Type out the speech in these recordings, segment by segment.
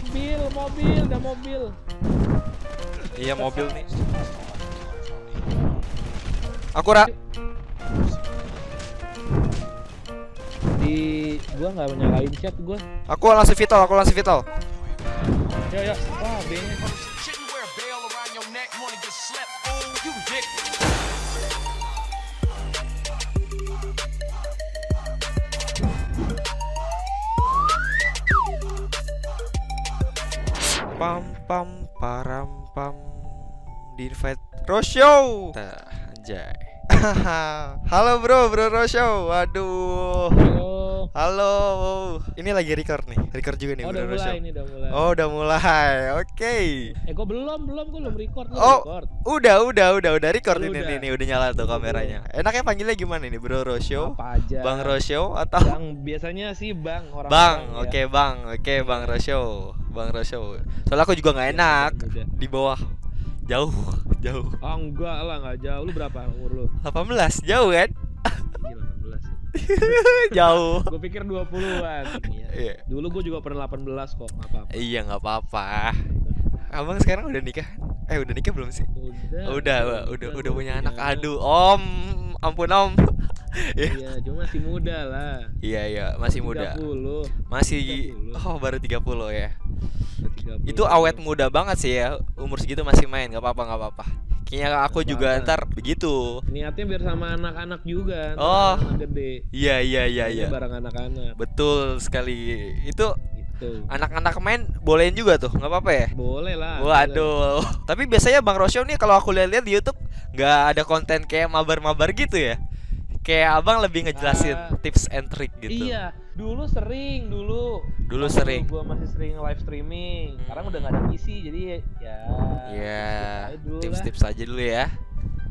Mobil, mobil, ada mobil. Iya mobil nih. Aku ra Di gua nggak nyalain chat gua. aku langsung vital, aku langsung vital. Yo yo. Wah, B-nya. Pam pam param pam di invite Rosyo. Nah, anjay. Halo bro, bro Rosyo. Waduh. Halo. Halo. Ini lagi record nih. Record juga nih Oh, bro udah mulai Rosyo. ini udah mulai. Oh, udah mulai. Oke. Eh, gua belum, belum, gua belum record, lu Oh, record. udah, udah, udah, udah record ini Udah. nih, nih, udah nyala tuh kameranya. Enaknya panggilnya gimana nih, Bro Rosyo? Apa aja. Bang Rosyo atau Bang, biasanya sih Bang orang Bang? ya. Oke, Bang. Oke, Bang Rosyo. Bang Rosyo. Soalnya aku juga nggak enak Udah. di bawah. Jauh, jauh. Oh, enggak lah, enggak jauh. Lu berapa umur lu? 18, jauh kan? Iya, 18 ya. jauh. Gue pikir 20-an. Iya. Iya. Dulu gue juga pernah 18 kok, nggak apa-apa. Iya, nggak apa-apa. Abang sekarang udah nikah? Eh, udah nikah belum sih? Udah. Udah, udah, udah, udah punya anak. Aduh, Om. Ampun, Om. Iya. Iya, cuma masih muda lah. Iya, iya, masih muda. 30. Masih 30. oh baru 30 ya. Udah 30. Itu awet muda banget sih ya. Umur segitu masih main, nggak apa-apa, nggak apa-apa. Kayaknya aku juga ntar begitu. Niatnya biar sama anak-anak juga. Oh. anak gede. Iya, iya, iya, iya. Bareng anak-anak Betul sekali. Itu gitu. anak-anak main bolehin juga tuh, nggak apa-apa ya? Boleh lah. boleh. Waduh. Tapi biasanya Bang Rosyo nih kalau aku lihat-lihat di YouTube nggak ada konten kayak mabar-mabar gitu ya. Kayak abang lebih ngejelasin Ah. tips and trick gitu. Iya, dulu sering dulu. Dulu Waktu sering. Gua masih sering live streaming. Sekarang udah nggak ada PC jadi ya. Iya, aja dulu lah. tips-tips aja dulu ya.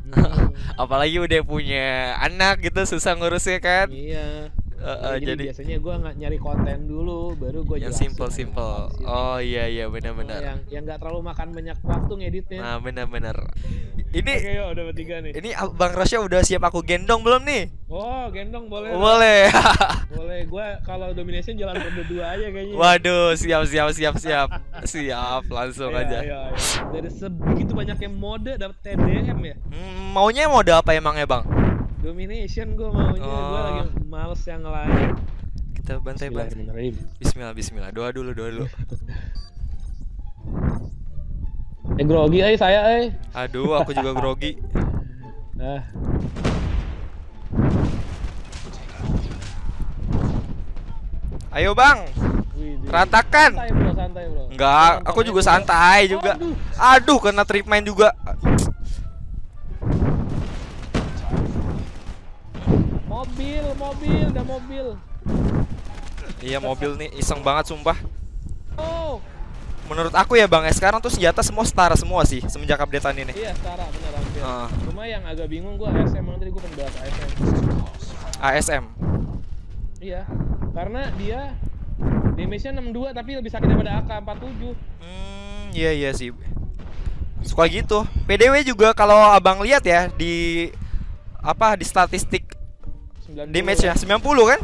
Hmm, Apalagi udah punya anak gitu susah ngurusnya kan. iya. Eh, jadi, jadi biasanya gua nggak nyari konten dulu, baru gua yang simple simple. Oh iya iya Oh, benar-benar. yang yang nggak terlalu makan banyak waktu ngeditnya. Nah benar-benar. Ini Oke, yuk udah bertiga nih. ini Bang Rosya udah siap aku gendong belum nih? Oh, gendong boleh. Boleh. Boleh. Gua kalau domination jalan berdua aja kayaknya. Waduh, siap siap siap siap. Siap, langsung Ayo, aja. ayo, ayo. Dari sebegitu banyaknya mode dapat TDM ya. Hmm, maunya mode apa emangnya, Bang? Domination gua maunya. Oh. lagi males yang lain. Kita bantai-bantai. Bismillah bismillah. Doa dulu, doa dulu. Eh grogi eh saya eh. Aduh, aku juga grogi. Ah. Ayo, Bang. Ratakan. Santai bro, santai bro. Enggak, aku juga santai juga. Aduh. Aduh, kena trip main juga. Mobil, mobil, ada mobil. Iya, mobil nih iseng banget sumpah. Oh, Menurut aku ya Bang, ya sekarang tuh senjata semua setara semua sih semenjak updatean ini. iya setara bener hampir. Ah. Cuma yang agak bingung gua ASM emang tadi gua pengen bahas ASM. ASM. Iya, karena dia damage-nya 62 tapi lebih sakit daripada AK47. Hmm, iya iya sih. Suka gitu. PDW juga kalau Abang lihat ya di apa di statistik 90 damage-nya kan? 90 kan?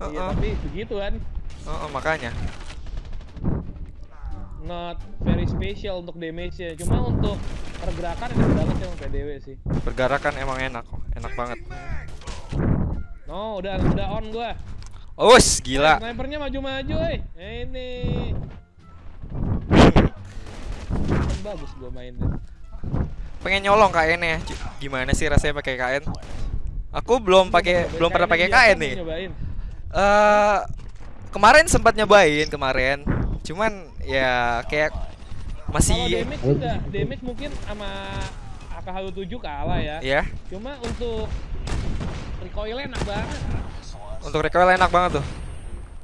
Iya, Heeh. tapi begitu kan. Heeh, makanya. Not very special untuk damage-nya. Cuma untuk pergerakan enak banget sih emang PDW sih. Pergerakan emang enak kok, enak banget. No, udah udah on gua. Us, gila. Snipernya maju-maju, eh. Ini. Kan bagus gua mainnya. Pengen nyolong KN ya. Gimana sih rasanya pakai KN? Aku belum pakai Nyobain belum pernah pakai KN nih. Eh kemarin sempat nyobain kemarin. Cuman ya kayak Kalau masih damage enggak, damage mungkin sama AKH-7 kalah ya. ya Cuma untuk recoilnya enak banget. untuk recoil enak banget tuh.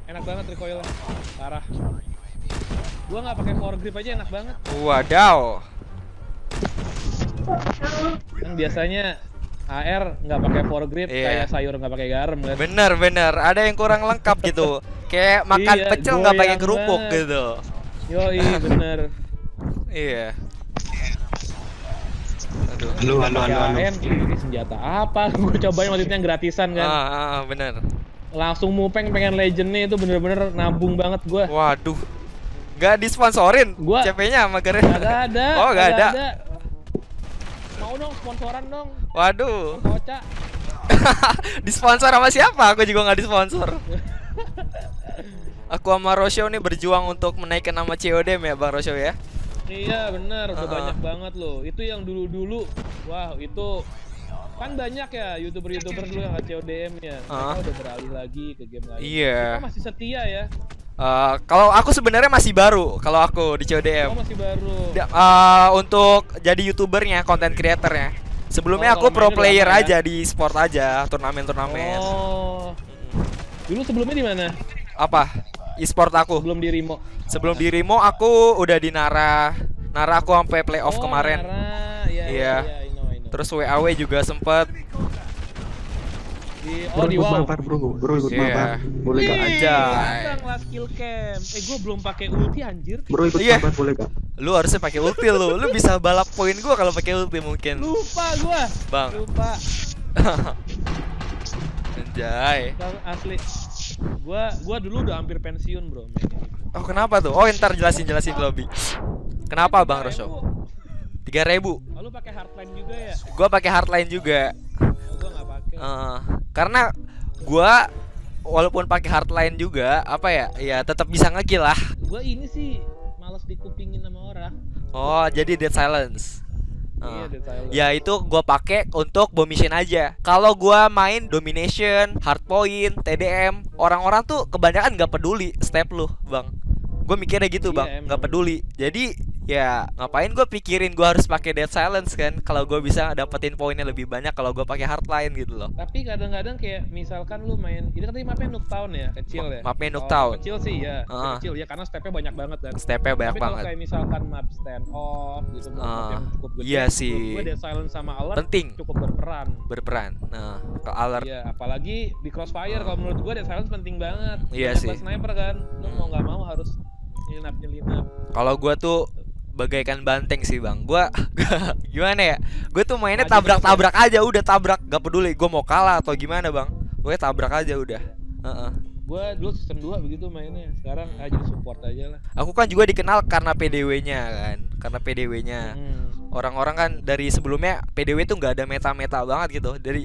Enak banget recoilnya. Parah. Gua nggak pakai power grip aja enak banget. Wadaw. Kan biasanya AR nggak pakai power grip Iya. kayak sayur nggak pakai garam kan. Bener bener, ada yang kurang lengkap gitu. Kayak makan Iya, pecel nggak pakai kerupuk banget. gitu. Yoi, bener. Iya. Aduh. Halo, halo, halo, halo. Ini senjata apa? Gue cobain waktu itu yang gratisan kan. Ah, ah, ah, bener. Langsung mupeng pengen legendnya itu bener-bener nabung banget gue. Waduh. Nggak disponsorin. Gua- CP-nya sama Garen. Gak ada. Oh, nggak kagak ada. Mau dong sponsoran dong. Waduh. Kocak. disponsor sama siapa? Aku juga nggak disponsor. Aku sama Rosio nih berjuang untuk menaikkan nama CODM ya Bang Rosio ya. Iya bener, udah Uh-uh. banyak banget loh. Itu yang dulu-dulu, wah itu kan banyak ya youtuber-youtuber dulu yang nggak CODM ya. Mereka Uh. udah beralih lagi ke game lain. Iya. Kita masih setia ya. Eh, kalau aku sebenarnya masih baru kalau aku di CODM. Oh masih baru. Da- eh, untuk jadi youtubernya, content creatornya. Sebelumnya Oh, aku pro player ya? aja di sport aja, turnamen-turnamen. Oh. Dulu sebelumnya di mana? Apa? E-sport aku. Sebelum di Rimo. Sebelum di Rimo aku udah di Nara. Nara aku sampai playoff oh, kemarin. Nara. Iya, know, I know. Terus WAW juga sempet. Di Bro oh di ikut wow. mampar bro, bro ikut Iya. mampar. Boleh gak? Bang last skill cam. Eh gua belum pakai ulti anjir. Bro ikut Iya. mampar boleh gak? Lu harusnya pakai ulti lu. Lu bisa balap poin gua kalau pakai ulti mungkin. Lupa gua. Bang. Lupa. Anjay. Bang asli. Gua gua dulu udah hampir pensiun, Bro. Oh, kenapa tuh? Oh, ntar jelasin-jelasin di lobby. Kenapa Bang Rosyo? 3000. Oh, lu pakai hardline juga ya? Gua pakai hardline juga. Oh, gua nggak pakai. Eh, karena gua walaupun pakai hardline juga apa ya? Ya tetap bisa ngekill lah. Gua ini sih males dikupingin sama orang. Oh, jadi dead silence. Iya, Dead Silence. ya itu gua pakai untuk bomb mission aja. Kalau gua main domination, hardpoint, TDM, orang-orang tuh kebanyakan nggak peduli step lu, bang. Gue mikirnya gitu Iya, bang, nggak peduli. Jadi ya ngapain gue pikirin gue harus pakai dead silence kan? Kalau gue bisa dapetin poinnya lebih banyak kalau gue pakai hardline gitu loh. Tapi kadang-kadang kayak misalkan lu main, ini kan tadi mapnya Nooktown ya, kecil ya. Ma- mapnya Kalau Nooktown. Kecil sih ya, Heeh. kecil ya karena stepnya banyak banget kan. Stepnya banyak Tapi kalau banget. kayak misalkan map stand off gitu, map Ah, yang cukup gede. iya sih. Gue dead silence sama alert Penting cukup berperan. berperan. Nah, ke alert. Iya, apalagi di crossfire kalau menurut gue dead silence penting banget. Iya Banyak sih. sniper kan, lu mau nggak mau harus nyelinap nyelinap. Kalau gua tuh bagaikan banteng sih bang Gua gimana ya Gue tuh mainnya Maju tabrak-tabrak aja Udah tabrak Gak peduli Gue mau kalah atau gimana bang Gue tabrak aja udah Heeh. Gue dulu season 2 begitu mainnya. Sekarang jadi support aja lah. Aku kan juga dikenal karena PDW-nya kan Karena PDW-nya Hmm. Orang-orang kan dari sebelumnya PDW tuh nggak ada meta-meta banget gitu Dari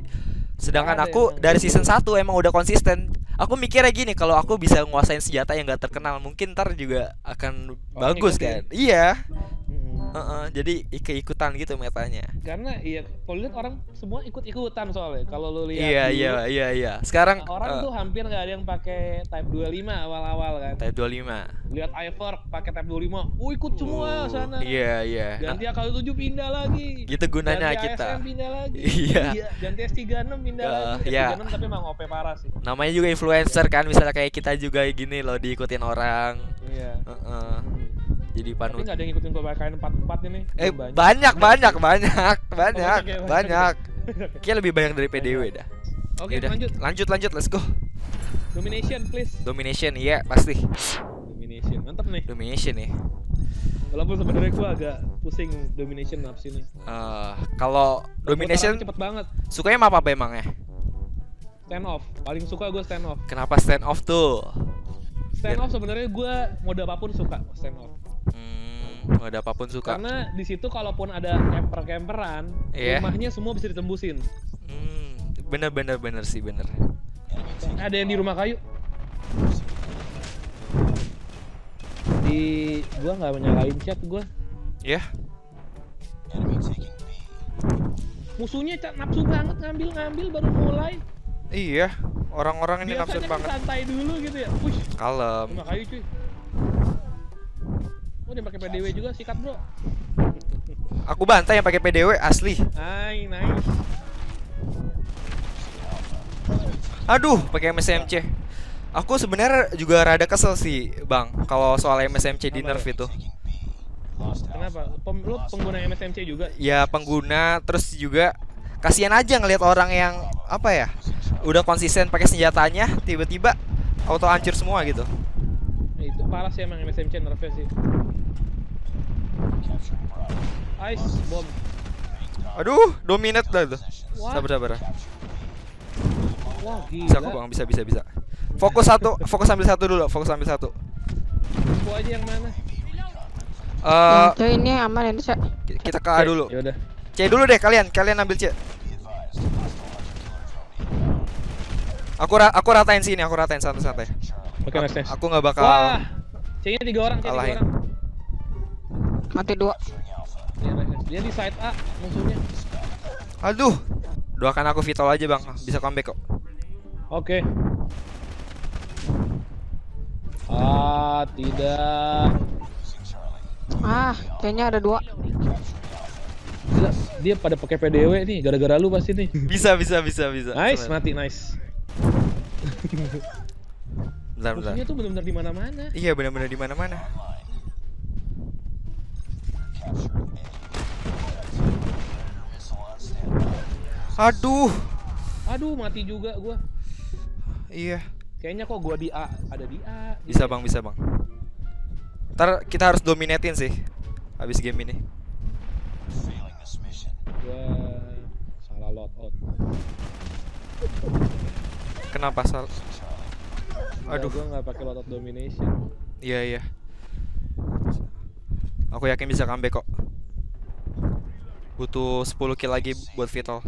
Sedangkan aku emang. dari season 1 emang udah konsisten Aku mikirnya gini Kalau aku bisa nguasain senjata yang gak terkenal Mungkin ntar juga akan bagus ngikutin. kan Iya Mm-mm. Heeh, Jadi ike-ikutan gitu metanya Karena iya, kalau lihat orang semua ikut-ikutan soalnya. Kalau lu lihat Iya dulu, iya iya iya. Sekarang orang eh, tuh hampir nggak ada yang pakai Type 25 awal-awal kan. Type 25. Lihat Ivor pakai Type 25, oh ikut semua sana. Iya iya. Nah, Ganti AK-47 pindah lagi. gitu gunanya Ganti kita. ASM pindah lagi. Iya. Ganti S36 pindah Ya, lagi. iya. S36 tapi emang OP parah sih. Namanya juga influencer kan, misalnya kayak kita juga gini loh diikutin orang. Iya. Heeh. Hmm. Jadi Tapi panut. nggak ada yang ngikutin PPKN 44 ini. Eh banyak banyak banyak banyak banyak ya, banyak. banyak. Kayak lebih banyak dari PDW dah. Oke, Yaudah, lanjut. lanjut lanjut let's go. Domination please. Domination iya pasti. Domination. Mantap nih. Domination nih. Walaupun sebenarnya gua agak pusing domination maps ini. Eh kalau domination cepet banget. sukanya map apa emang ya? Stand off. Paling suka gue stand off. Kenapa stand off tuh? Stand off sebenarnya gue mode apa pun suka stand off. Hmm, ada apa pun suka. Karena di situ kalaupun ada camper-camperan, Iya. rumahnya semua bisa ditembusin. Hmm, bener bener bener sih bener. Ada yang di rumah kayu. Di gua nggak menyalain chat gua. Ya, Musuhnya ca- nafsu banget ngambil-ngambil baru mulai. iya. Orang-orang ini nafsu Biasanya banget. santai dulu gitu ya. Wih, Kalem. rumah kayu cuy. Oh dia pakai PDW juga sikat bro. Aku bantai yang pakai PDW asli. Nice, nice. Aduh, pakai MSMC. Aku sebenarnya juga rada kesel sih, Bang, kalau soal MSMC di nerf itu. Kenapa? Pem, lu pengguna MSMC juga? Ya pengguna terus juga kasihan aja ngelihat orang yang apa ya? Udah konsisten pakai senjatanya, tiba-tiba auto hancur semua gitu. Ya, itu parah sih emang MSMC nerfnya sih. Ice bomb. Aduh, dominate dah tuh. Sabar sabar. Wah, gila. Bisa kok, Bang, bisa bisa bisa. Fokus satu, fokus ambil satu dulu, fokus ambil satu. Info aja yang mana? Eh, C ini aman ini C. kita ke A dulu. Ya udah. C dulu deh kalian, kalian ambil C. Aku ra aku ratain sini, aku ratain santai-santai. Oke, nice, nice. Aku nggak bakal Wah. C-nya tiga orang, C tiga Kalahin. orang. Mati dua. Iya. Dia di side A musuhnya. Aduh. Doakan aku vital aja, Bang. Bisa comeback kok. Oke. Ah, tidak. Ah, C-nya ada dua. Gila, dia pada pakai PDW nih, gara-gara lu pasti nih. Bisa, bisa, bisa, bisa. Nice, Sebentar. mati, nice. Bentar, bentar. Tuh benar-benar di mana-mana. Iya, benar-benar di mana-mana. Aduh. Aduh, mati juga gua. Iya. Kayaknya kok gua di A, ada di A. di Bisa, A. Bang, bisa, Bang. Ntar kita harus dominatin sih. Habis game ini. Gua salah loadout. Kenapa sal? Aduh, Aduh. gua nggak pakai loadout domination. Iya, iya. Aku yakin bisa comeback kok. Butuh 10 kill lagi buat Vital.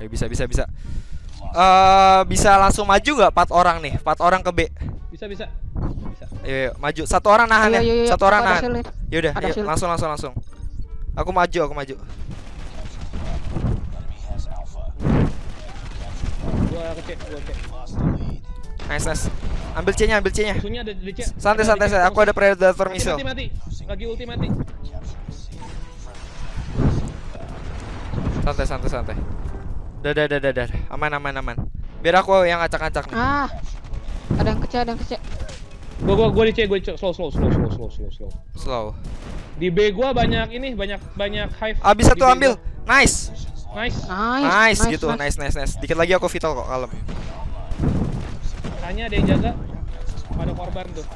Eh bisa bisa bisa. Eh bisa langsung maju nggak? Empat orang nih, empat orang ke B. Bisa bisa. Bisa. Ayo, ayo, maju. Satu orang nahan Ayo, ya. ayo, ayo. Satu orang nahan. Yaudah, ayo, langsung langsung langsung. Aku maju, aku maju. Gua kecek, gua cek. Nice, nice. Ambil C-nya, ambil C-nya. Santai, santai, santai. Aku ada predator missile. Mati, mati. Lagi ulti mati. Santai, santai, santai. Dadah, dadah, dadah. Aman, aman, aman. Biar aku yang acak-acak nih. Ah. Ada yang kecil, ada yang kecil. Gua gua gua di C, gua di C. Slow, slow, slow, slow, slow, slow, slow. Slow. Di B gua banyak ini, banyak banyak hive. Abis satu ambil. gua. Nice. Nice. Nice. Nice gitu. Nice, nice, nice. Dikit lagi aku vital kok, kalem. Hanya ada yang jaga. Pada korban tuh.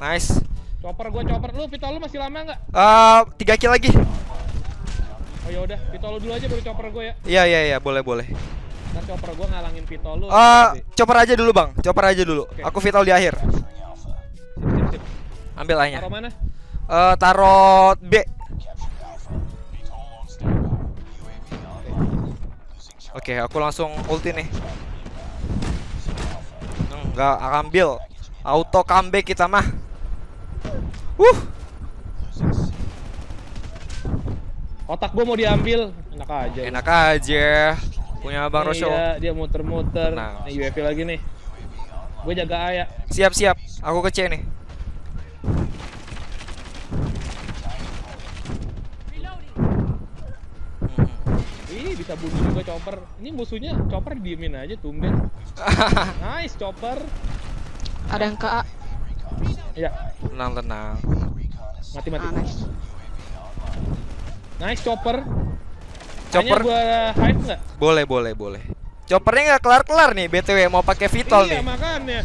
Nice. Chopper gua chopper lu, Vito lu masih lama nggak? Eh, tiga kill lagi. Oh ya udah, Vito lu dulu aja baru chopper gua ya. Iya, iya, iya, boleh, boleh. Ntar chopper gua ngalangin Vito lu. Eh, Sip, chopper aja dulu, Bang. Chopper aja dulu. Oke. Aku vital di akhir. sip, sip. Ambil A-nya. Taruh mana? Eh, taruh B. Oke, aku langsung ulti nih. Enggak ambil. Auto comeback kita mah. Uh, Otak gua mau diambil. Enak aja. enak aja. Punya Bang Nih, Rosyo. Iya, dia muter-muter. Nah. Nih UAV lagi nih. Gue jaga A ya. Siap, siap. Aku ke C nih. Ih, bisa bunuh juga chopper. Ini musuhnya chopper diemin aja tumben. nice chopper. Ada yang ke A. Ya, tenang, tenang. mati mati. Ah, nice. Nice chopper. Chopper Hanya gua hype nggak? boleh, boleh, boleh. Choppernya nggak kelar-kelar nih, BTW mau pakai Vitol iya, nih. makanya.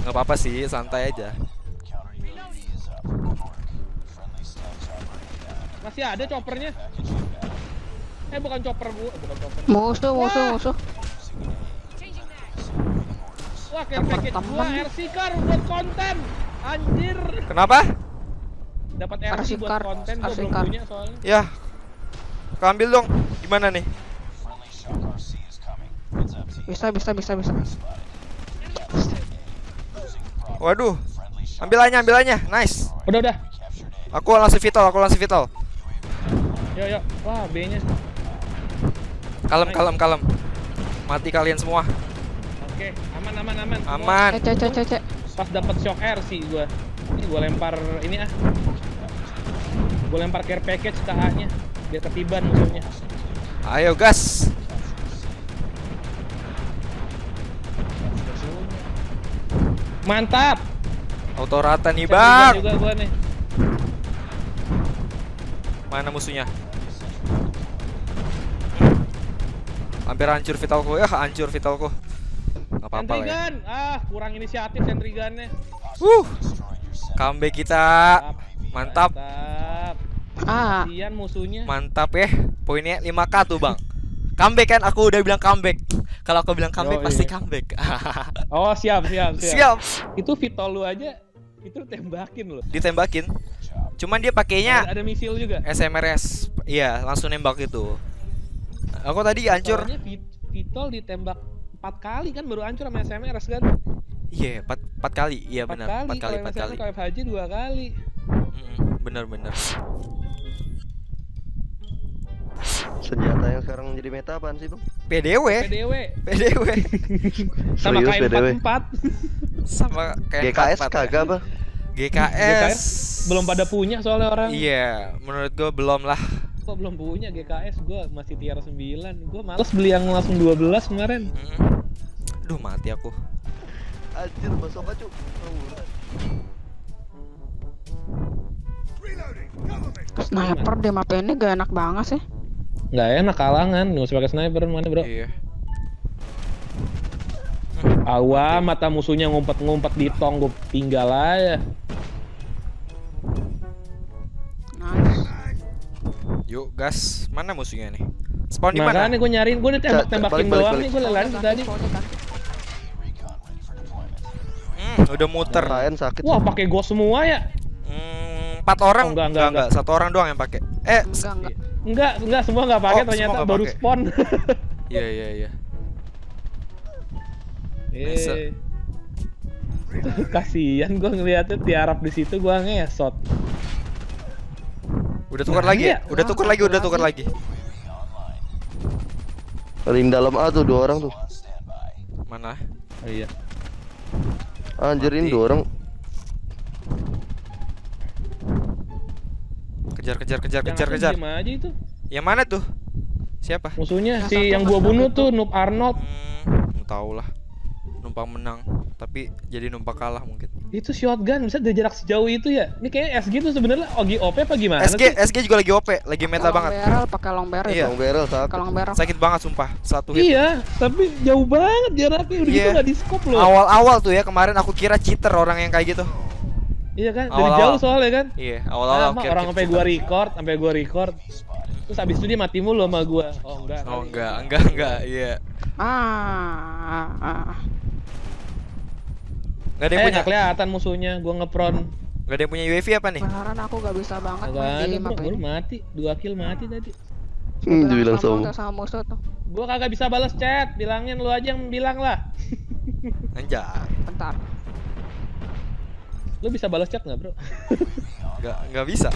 Nggak apa-apa sih, santai aja. Masih ada choppernya. Eh bukan chopper gua, bukan chopper. Musuh, musuh, musuh. Wah, care package gua. RC car buat konten. Anjir. Kenapa? Dapat RC RC buat car, konten gua belum car. punya soalnya. Ya. Kambil dong. Gimana nih? Bisa, bisa, bisa, bisa. Waduh. Ambilannya, ambilannya. Nice. Udah udah. Aku langsung Vitol, aku langsung Vitol. Yuk yuk. Wah, B-nya. Kalem, kalem, kalem. Mati kalian semua. Oke, aman aman aman. Aman. C, C, C, C, C. Pas dapat shock RC gua. Ini gua lempar ini ah. Gua lempar care package ke A-nya biar ketiban musuhnya. Ayo gas. Mantap. Auto rata nih, Bang. juga gua nih. Mana musuhnya? Hampir hancur vitalku. Ya, hancur vitalku. Gak apa-apa ya. gun. Ah, kurang inisiatif sentry gunnya. Uh. Comeback kita. Mantap. Mantap. Ah, Kasian musuhnya. Mantap ya. Poinnya 5k tuh, Bang. Comeback kan aku udah bilang comeback. Kalau aku bilang comeback Yoi. pasti comeback. Oh siap siap siap. Siap. Itu Vitol lu aja itu tembakin loh. Ditembakin. Cuman dia pakainya Ada, ada misil juga. SMRS. Iya, langsung nembak itu. Aku tadi hancur. Soalnya Vi- Vitol ditembak empat kali kan baru hancur sama SMRS kan? Iya, empat empat kali. Iya Empat benar, kali. empat kali, Kalau empat yang kali. SMRS kalau FHJ dua kali. Mm-mm, Bener bener. Senjata yang sekarang jadi meta apaan sih bang? PDW, PDW PDW sama Serius, PDW? K44 sama kayak GKS 44 kagak apa? GKS belum pada punya soalnya orang. Iya, menurut gue belum lah. Kok belum punya GKS gua masih tier 9. Gua males beli yang langsung 12 kemarin. Mm. Duh mati aku. Anjir masuk cu? sniper di map ini gak enak banget sih. Nggak enak kalangan, nggak usah pakai sniper mana bro? Iya. Awa mata musuhnya ngumpet-ngumpet di tong gue tinggal aja. Nice. Yuk gas, mana musuhnya nih? Spawn di mana? Makanya gue nyariin, gue tembak tembakin Balik, balik, doang nih, gue Soalnya tadi. Hmm, udah muter. Sakit. Wah pakai ghost semua ya? Hmm, empat orang? Oh, enggak, enggak, enggak. Satu orang doang yang pakai. Eh, Enggak, enggak. Enggak, enggak semua nggak pakai Oh, ternyata nggak baru pakai. spawn. iya iya iya. eh. Kasihan gue ngeliatnya tiarap di situ gue ngesot. Udah tukar Nah, lagi iya. ya? Udah tukar lagi, udah tukar lagi. Paling dalam A tuh dua orang tuh. Mana? Oh, iya. Anjir ini Mati. dua orang. Kejar kejar kejar Yang kejar kejar. aja itu. Yang mana tuh? Siapa? Musuhnya Yang si satu yang gua bunuh tuh tuh. Noob Arnold. Hmm, tahu lah. Numpang menang, tapi jadi numpang kalah mungkin. Itu shotgun bisa dari jarak sejauh itu ya. Ini kayak SG tuh sebenarnya OG OP apa gimana SG sih? SG juga lagi OP, lagi meta Long banget. barrel pakai long barrel. Iya. Long barrel sakit. Pakai long barrel. Sakit banget sumpah. Satu hit. Iya, tapi jauh banget jaraknya udah gitu Iya. nggak di scope loh. Awal-awal tuh ya kemarin aku kira cheater orang yang kayak gitu. Iya kan, dari Awal-awal. jauh soalnya kan. Iya, awal-awal mah kira orang sampai gua record, sampai gua record. Terus habis itu dia mati mulu sama gua. Oh enggak. Oh enggak, enggak, enggak, iya. Ah, ah. Enggak ada yang Eh, punya. kelihatan musuhnya, gua ngepron. Enggak ada yang punya UAV apa nih? Beneran aku gak bisa banget main ada bro, mati, dua kill mati tadi. Hmm, dibilang sombong. sama musuh tuh. Gua kagak bisa balas chat, bilangin lu aja yang bilang lah. Anjay. Bentar. Lu bisa balas chat nggak bro? Enggak, enggak bisa.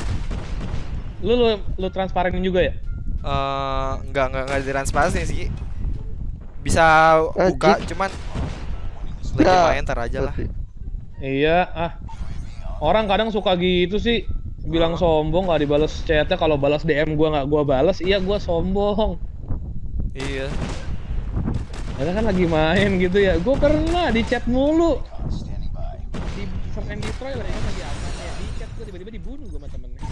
Lu lu, lu transparenin juga ya? Eh, enggak, enggak, enggak ditransparansi sih. Bisa buka, Anjing. cuman lagi main ntar aja lah. Iya, ah. Orang kadang suka gitu sih. Bilang Oh. sombong nggak dibales chatnya kalau balas DM gua nggak gua balas, iya gua sombong. Iya. Karena kan lagi main gitu ya. Gua pernah di chat mulu. Di and Destroy lah ya lagi apa ya. Di chat gua tiba-tiba dibunuh gua sama temennya.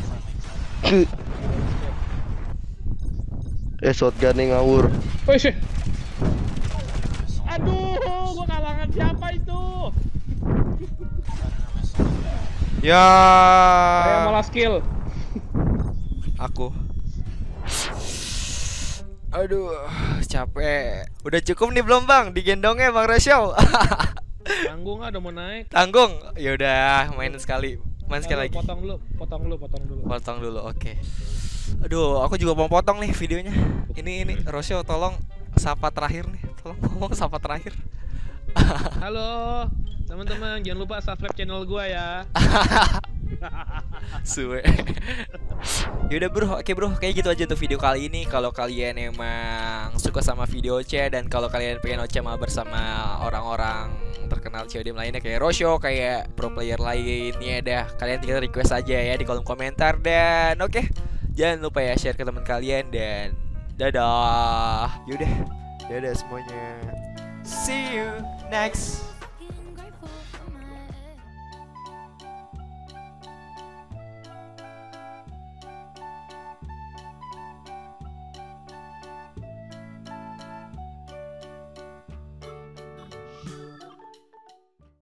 Eh shotgun yang ngawur. Wih, sih. Aduh, gua kalangan siapa itu? Ya. Saya mau last kill. Aku. Aduh, capek. Udah cukup nih belum bang? Digendongnya bang Rasyo. Tanggung udah mau naik. Tanggung. Ya udah, main sekali. Main sekali lagi. Potong dulu, potong dulu, potong dulu. Potong dulu, oke. Aduh, aku juga mau potong nih videonya. Ini ini Rosyo tolong sapa terakhir nih. Tolong ngomong sapa terakhir. Halo, teman-teman, jangan lupa subscribe channel gua ya. Suwe. Yaudah bro, oke bro, kayak gitu aja untuk video kali ini. Kalau kalian emang suka sama video Oce dan kalau kalian pengen Oce mabar bersama orang-orang terkenal COD lainnya kayak Rosyo, kayak pro player lainnya dah. Kalian tinggal request aja ya di kolom komentar dan oke. Jangan lupa ya share ke teman kalian dan dadah. Yaudah, dadah semuanya. See you next